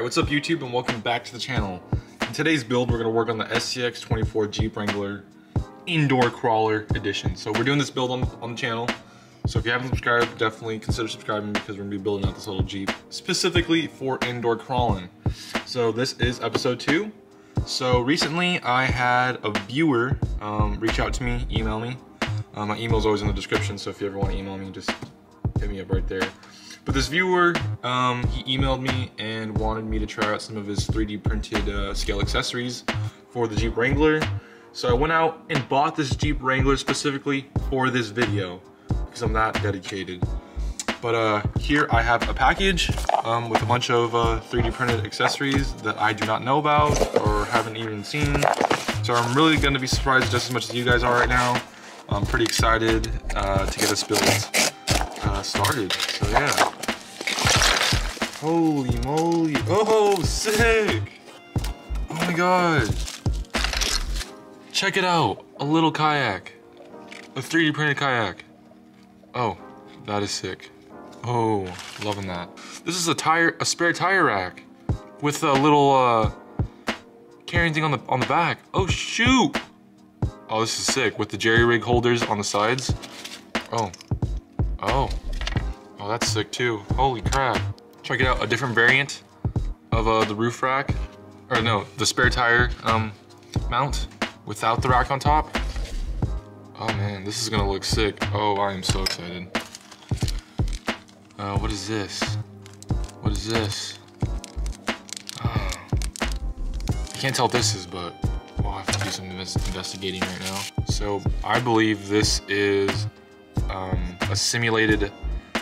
Alright, what's up YouTube and welcome back to the channel. In today's build, we're going to work on the SCX24 Jeep Wrangler Indoor Crawler Edition. So we're doing this build on, on the channel. So if you haven't subscribed, definitely consider subscribing because we're going to be building out this little Jeep specifically for indoor crawling. So this is episode two. So recently I had a viewer um, reach out to me, email me. Uh, my email is always in the description, so if you ever want to email me, just hit me up right there. But this viewer, um, he emailed me and wanted me to try out some of his 3D printed uh, scale accessories for the Jeep Wrangler. So I went out and bought this Jeep Wrangler specifically for this video because I'm that dedicated. But uh, here I have a package um, with a bunch of uh, 3D printed accessories that I do not know about or haven't even seen. So I'm really gonna be surprised just as much as you guys are right now. I'm pretty excited uh, to get this build uh, started. So yeah. Holy moly. Oh, sick. Oh my god. Check it out. A little kayak. A 3D printed kayak. Oh, that is sick. Oh, loving that. This is a tire, a spare tire rack with a little uh, carrying thing on the on the back. Oh shoot! Oh, this is sick with the jerry rig holders on the sides. Oh, oh, oh, that's sick too. Holy crap! Check it out, a different variant of uh, the roof rack, or no, the spare tire um, mount without the rack on top. Oh man, this is gonna look sick. Oh, I am so excited. Uh, what is this? What is this? Oh. I can't tell what this is, but we'll have to do some investigating right now. So I believe this is um, a simulated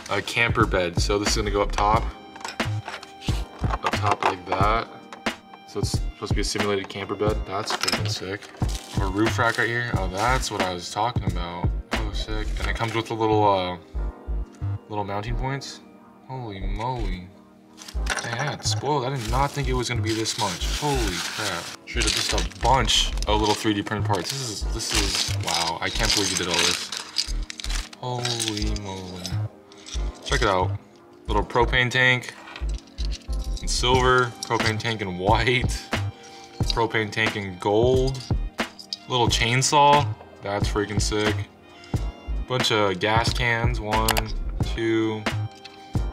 uh, camper bed. So this is gonna go up top, that. So it's supposed to be a simulated camper bed. That's freaking sick. A roof rack right here. Oh, that's what I was talking about. Oh, sick. And it comes with a little, uh, little mounting points. Holy moly. Dang, spoiled. I did not think it was gonna be this much. Holy crap. Should have just a bunch of little 3D printed parts. This is, this is, wow. I can't believe you did all this. Holy moly. Check it out. Little propane tank in silver, propane tank in white, propane tank in gold, little chainsaw. That's freaking sick. Bunch of gas cans. One, two.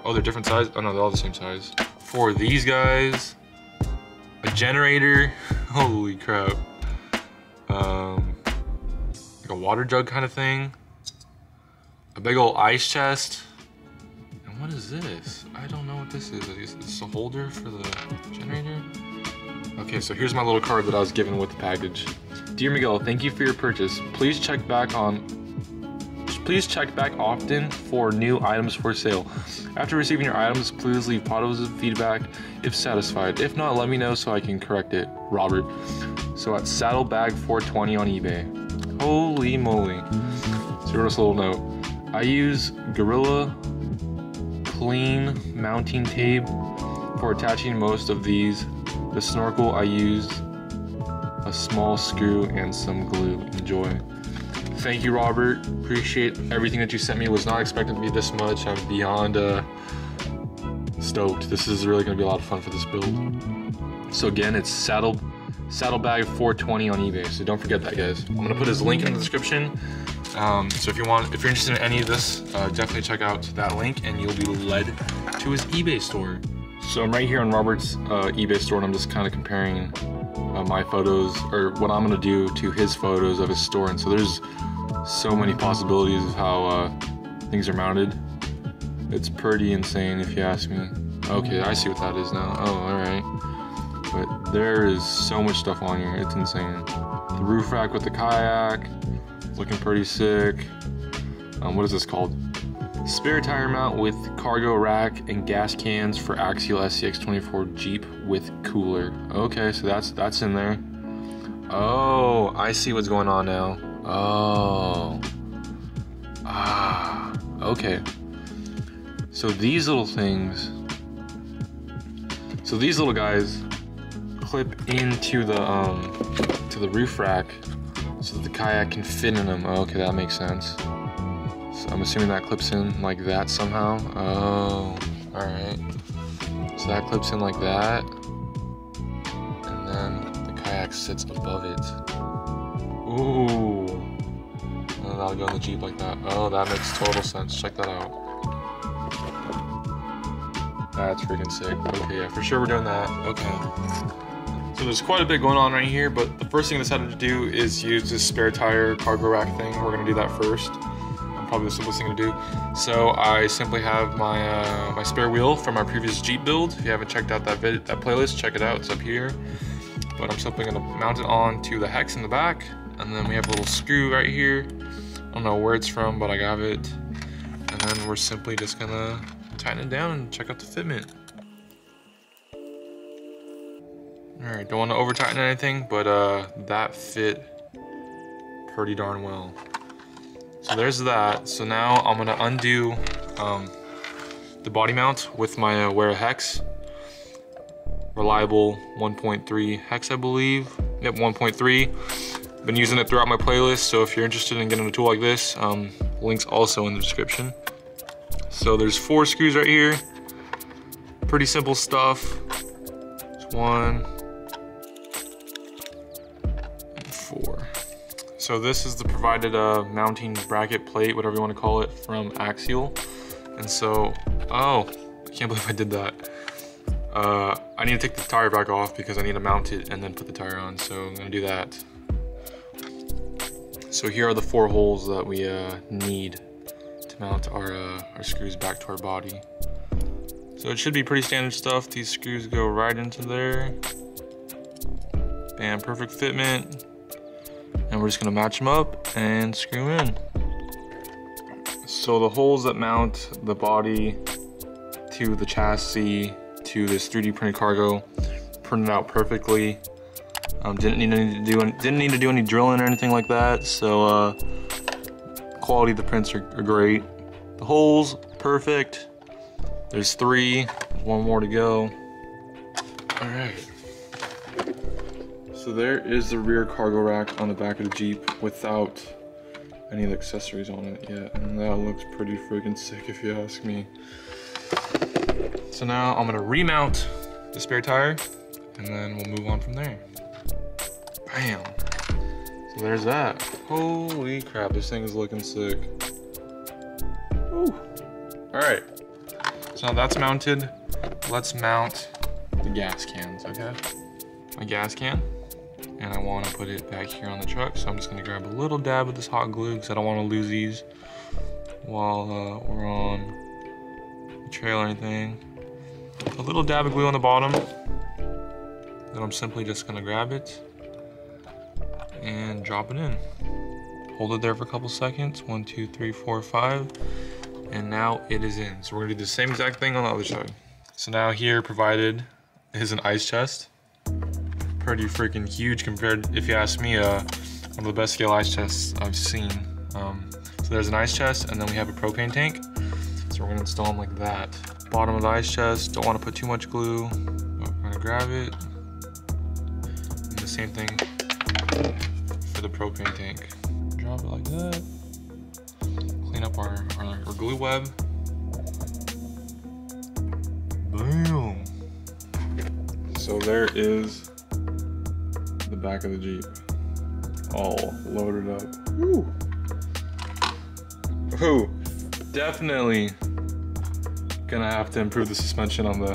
Oh, they're different size. Oh no, they're all the same size. For these guys, a generator. Holy crap. Um, like a water jug kind of thing. A big old ice chest. What is this? I don't know what this is. Is this a holder for the generator? Okay, so here's my little card that I was given with the package. Dear Miguel, thank you for your purchase. Please check back on please check back often for new items for sale. After receiving your items, please leave positive feedback if satisfied. If not, let me know so I can correct it. Robert. So at Saddlebag420 on eBay. Holy moly. So here's a little note. I use Gorilla Clear mounting tape for attaching most of these. The snorkel I used a small screw and some glue. Enjoy. Thank you, Robert. Appreciate everything that you sent me. Was not expecting to be this much. I'm beyond uh, stoked. This is really gonna be a lot of fun for this build. So again, it's saddle saddlebag 420 on eBay. So don't forget that, guys. I'm gonna put his link in the description. Um, so if you want, if you're interested in any of this, uh, definitely check out that link, and you'll be led to his eBay store. So I'm right here on Robert's uh, eBay store, and I'm just kind of comparing uh, my photos or what I'm gonna do to his photos of his store. And so there's so many possibilities of how uh, things are mounted. It's pretty insane if you ask me. Okay, I see what that is now. Oh, alright. But there is so much stuff on here, it's insane. The roof rack with the kayak, looking pretty sick. Um, what is this called? Spare tire mount with cargo rack and gas cans for Axial SCX24 Jeep with cooler. Okay, so that's that's in there. Oh, I see what's going on now. Oh. Ah, okay. So these little things, so these little guys clip into the um to the roof rack so the kayak can fit in them. Oh, okay, that makes sense. So I'm assuming that clips in like that somehow. Oh, all right. So that clips in like that. And then the kayak sits above it. Ooh. And that'll go in the Jeep like that. Oh, that makes total sense. Check that out. That's freaking sick. Okay, yeah, for sure we're doing that. Okay. So there's quite a bit going on right here, but the first thing I decided to do is use this spare tire cargo rack thing. We're gonna do that first. Probably the simplest thing to do. So I simply have my uh, my spare wheel from our previous Jeep build. If you haven't checked out that that playlist, check it out. It's up here. But I'm simply gonna mount it on to the hex in the back, and then we have a little screw right here. I don't know where it's from, but I got it. And then we're simply just gonna tighten it down and check out the fitment. Alright, don't want to over tighten anything, but uh, that fit pretty darn well. So there's that. So now I'm gonna undo um, the body mount with my uh, Wera hex. Reliable 1.3 hex, I believe. Yep, 1.3. Been using it throughout my playlist, so if you're interested in getting a tool like this, um, links also in the description. So there's four screws right here. Pretty simple stuff. It's one, So this is the provided uh, mounting bracket plate, whatever you want to call it, from Axial. And so, oh, I can't believe I did that. Uh, I need to take the tire back off because I need to mount it and then put the tire on. So I'm gonna do that. So here are the four holes that we uh, need to mount our, uh, our screws back to our body. So it should be pretty standard stuff. These screws go right into there. Bam, perfect fitment we're just gonna match them up and screw them in. So the holes that mount the body to the chassis to this 3D printed cargo printed out perfectly. Um, didn't need to do any, didn't need to do any drilling or anything like that. So uh, quality of the prints are, are great. The holes perfect. There's three. One more to go. All right. So there is the rear cargo rack on the back of the Jeep without any of the accessories on it yet. And that looks pretty freaking sick if you ask me. So now I'm gonna remount the spare tire and then we'll move on from there. Bam. So there's that. Holy crap, this thing is looking sick. Ooh. All right, so now that's mounted. Let's mount the gas cans, okay? My gas can and I want to put it back here on the truck. So I'm just going to grab a little dab of this hot glue because I don't want to lose these while uh, we're on the trail or anything. A little dab of glue on the bottom. Then I'm simply just going to grab it and drop it in. Hold it there for a couple seconds. One, two, three, four, five. And now it is in. So we're gonna do the same exact thing on the other side. So now here provided is an ice chest pretty freaking huge compared, if you ask me, uh, one of the best scale ice chests I've seen. Um, so there's an ice chest and then we have a propane tank. So we're gonna install them like that. Bottom of the ice chest, don't wanna put too much glue. I'm gonna grab it. And the same thing for the propane tank. Drop it like that. Clean up our, our, our glue web. Boom. So there is the back of the Jeep. All loaded up. Woo! Ooh, definitely gonna have to improve the suspension on the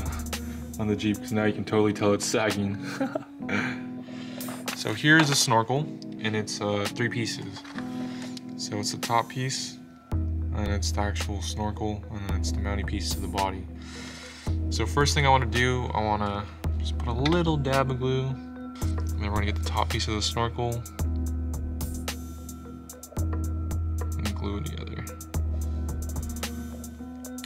on the Jeep because now you can totally tell it's sagging. so here's a snorkel and it's uh, three pieces. So it's the top piece and it's the actual snorkel and then it's the mounting piece to the body. So first thing I want to do, I want to just put a little dab of glue and then we're gonna get the top piece of the snorkel and glue it together.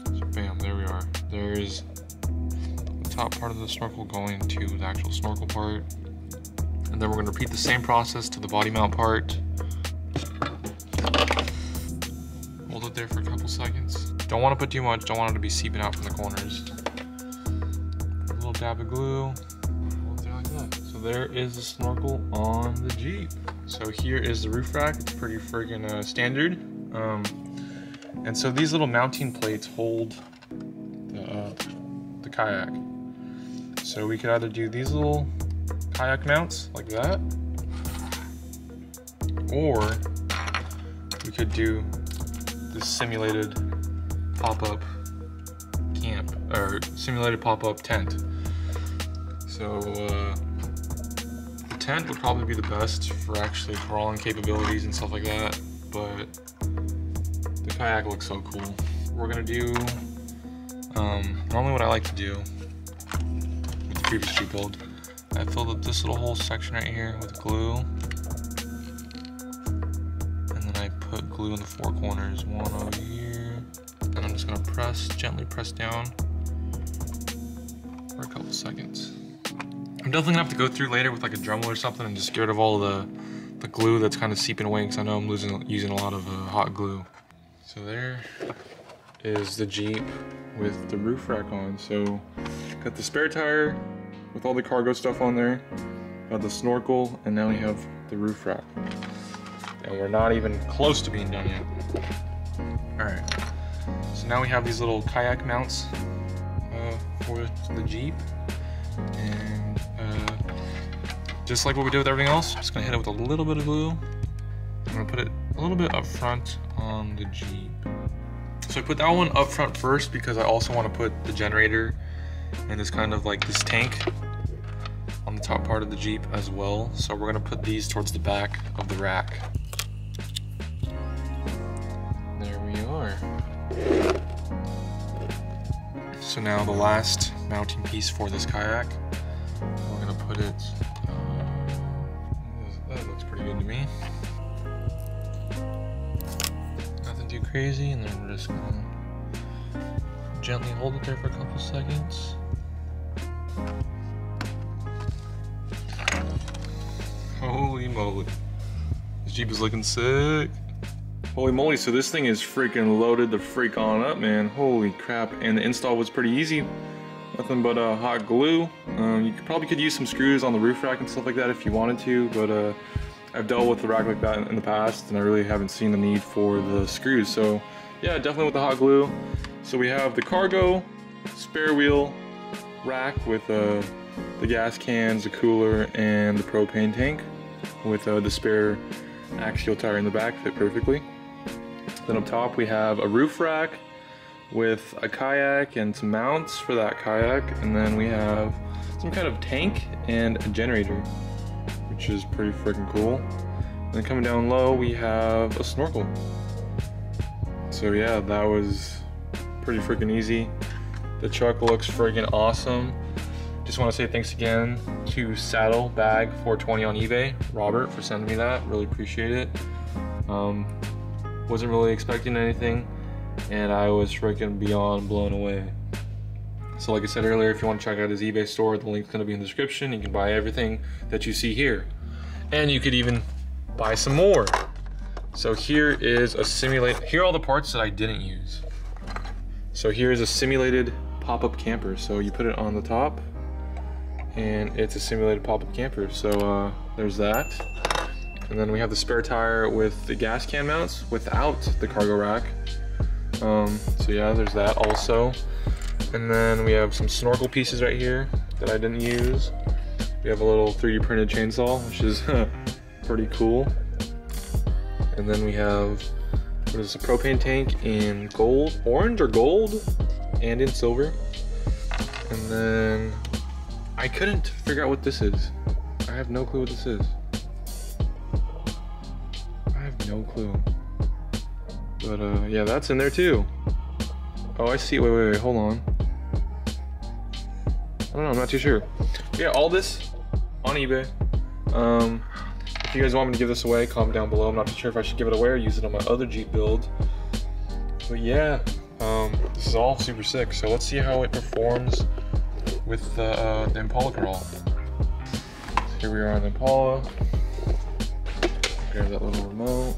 So bam, there we are. There is the top part of the snorkel going to the actual snorkel part. And then we're gonna repeat the same process to the body mount part. Hold it there for a couple seconds. Don't wanna put too much, don't want it to be seeping out from the corners. A little dab of glue there is the snorkel on the Jeep. So here is the roof rack. It's pretty friggin' uh, standard. Um, and so these little mounting plates hold the, uh, the kayak. So we could either do these little kayak mounts like that, or we could do this simulated pop-up camp or simulated pop-up tent. So uh, the tent would probably be the best for actually crawling capabilities and stuff like that, but the kayak looks so cool. We're gonna do um, normally what I like to do with the previous Jeep build, I filled up this little whole section right here with glue, and then I put glue in the four corners, one over here, and I'm just gonna press, gently press down for a couple seconds. I'm definitely gonna have to go through later with like a Dremel or something and just get rid of all the, the glue that's kind of seeping away because I know I'm losing using a lot of uh, hot glue. So there is the Jeep with the roof rack on. So got the spare tire with all the cargo stuff on there, got the snorkel, and now we have the roof rack. And we're not even close to being done yet. All right, so now we have these little kayak mounts uh, for the Jeep. And uh, just like what we did with everything else, I'm just gonna hit it with a little bit of glue. I'm gonna put it a little bit up front on the Jeep. So I put that one up front first because I also want to put the generator and this kind of like this tank on the top part of the Jeep as well. So we're gonna put these towards the back of the rack. There we are. So now the last mounting piece for this kayak, we're gonna put it, uh, that looks pretty good to me. Nothing too crazy, and then we're just gonna gently hold it there for a couple seconds. Holy moly. This Jeep is looking sick. Holy moly, so this thing is freaking loaded the freak on up, man. Holy crap. And the install was pretty easy. Nothing but uh, hot glue. Um, you could, probably could use some screws on the roof rack and stuff like that if you wanted to, but uh, I've dealt with the rack like that in the past and I really haven't seen the need for the screws. So yeah, definitely with the hot glue. So we have the cargo, spare wheel, rack with uh, the gas cans, the cooler, and the propane tank with uh, the spare axial tire in the back fit perfectly. Then up top we have a roof rack with a kayak and some mounts for that kayak. And then we have some kind of tank and a generator, which is pretty freaking cool. And then coming down low, we have a snorkel. So yeah, that was pretty freaking easy. The truck looks freaking awesome. Just want to say thanks again to Saddlebag 420 on eBay, Robert, for sending me that. Really appreciate it. Um, wasn't really expecting anything, and I was freaking beyond blown away. So, like I said earlier, if you want to check out his eBay store, the link's going to be in the description. You can buy everything that you see here, and you could even buy some more. So here is a simulate. Here are all the parts that I didn't use. So here is a simulated pop-up camper. So you put it on the top, and it's a simulated pop-up camper. So uh, there's that. And then we have the spare tire with the gas can mounts without the cargo rack. Um, so yeah, there's that also. And then we have some snorkel pieces right here that I didn't use. We have a little 3D printed chainsaw, which is pretty cool. And then we have, what is a propane tank in gold, orange or gold, and in silver. And then I couldn't figure out what this is. I have no clue what this is. Clue. But uh, yeah, that's in there too. Oh, I see. Wait, wait, wait. Hold on. I don't know. I'm not too sure. Yeah, all this on eBay. Um, if you guys want me to give this away, comment down below. I'm not too sure if I should give it away or use it on my other Jeep build. But yeah, um, this is all super sick. So let's see how it performs with the, uh, the Impala crawl. So here we are on the Impala. Grab that little remote.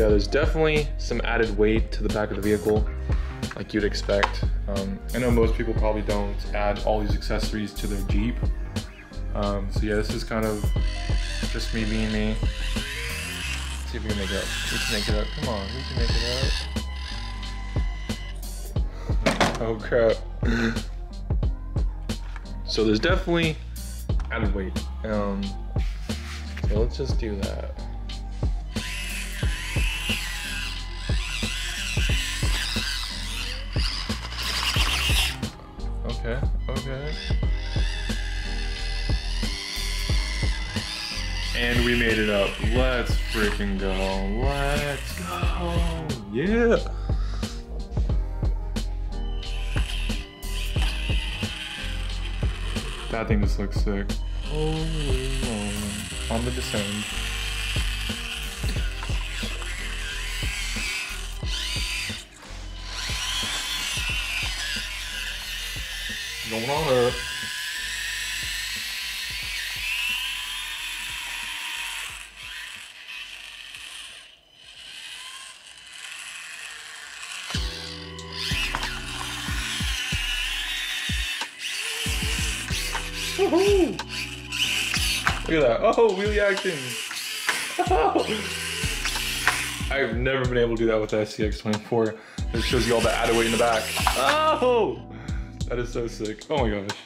Yeah, there's definitely some added weight to the back of the vehicle, like you'd expect. Um, I know most people probably don't add all these accessories to their Jeep, Um, so yeah, this is kind of just me being me. Let's see if we can make it up. We can make it up. Come on, we can make it up. oh crap. so there's definitely added weight. Um, so let's just do that. Okay, okay. And we made it up. Let's freaking go. Let's go. Yeah. That thing just looks sick. Holy moly. On the descend. Going on up. Woohoo! Look at that. Oh, wheelie action. I've never been able to do that with the SCX24. It shows you all the added weight in the back. Oh! That is so sick. Oh my gosh.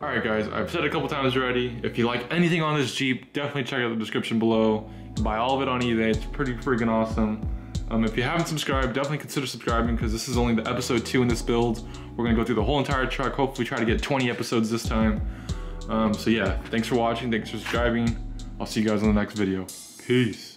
All right, guys, I've said a couple times already. If you like anything on this Jeep, definitely check out the description below. Buy all of it on eBay. It's pretty freaking awesome. Um, if you haven't subscribed, definitely consider subscribing because this is only the episode two in this build. We're gonna go through the whole entire truck, hopefully try to get 20 episodes this time. Um, so yeah, thanks for watching, thanks for subscribing. I'll see you guys in the next video. Peace.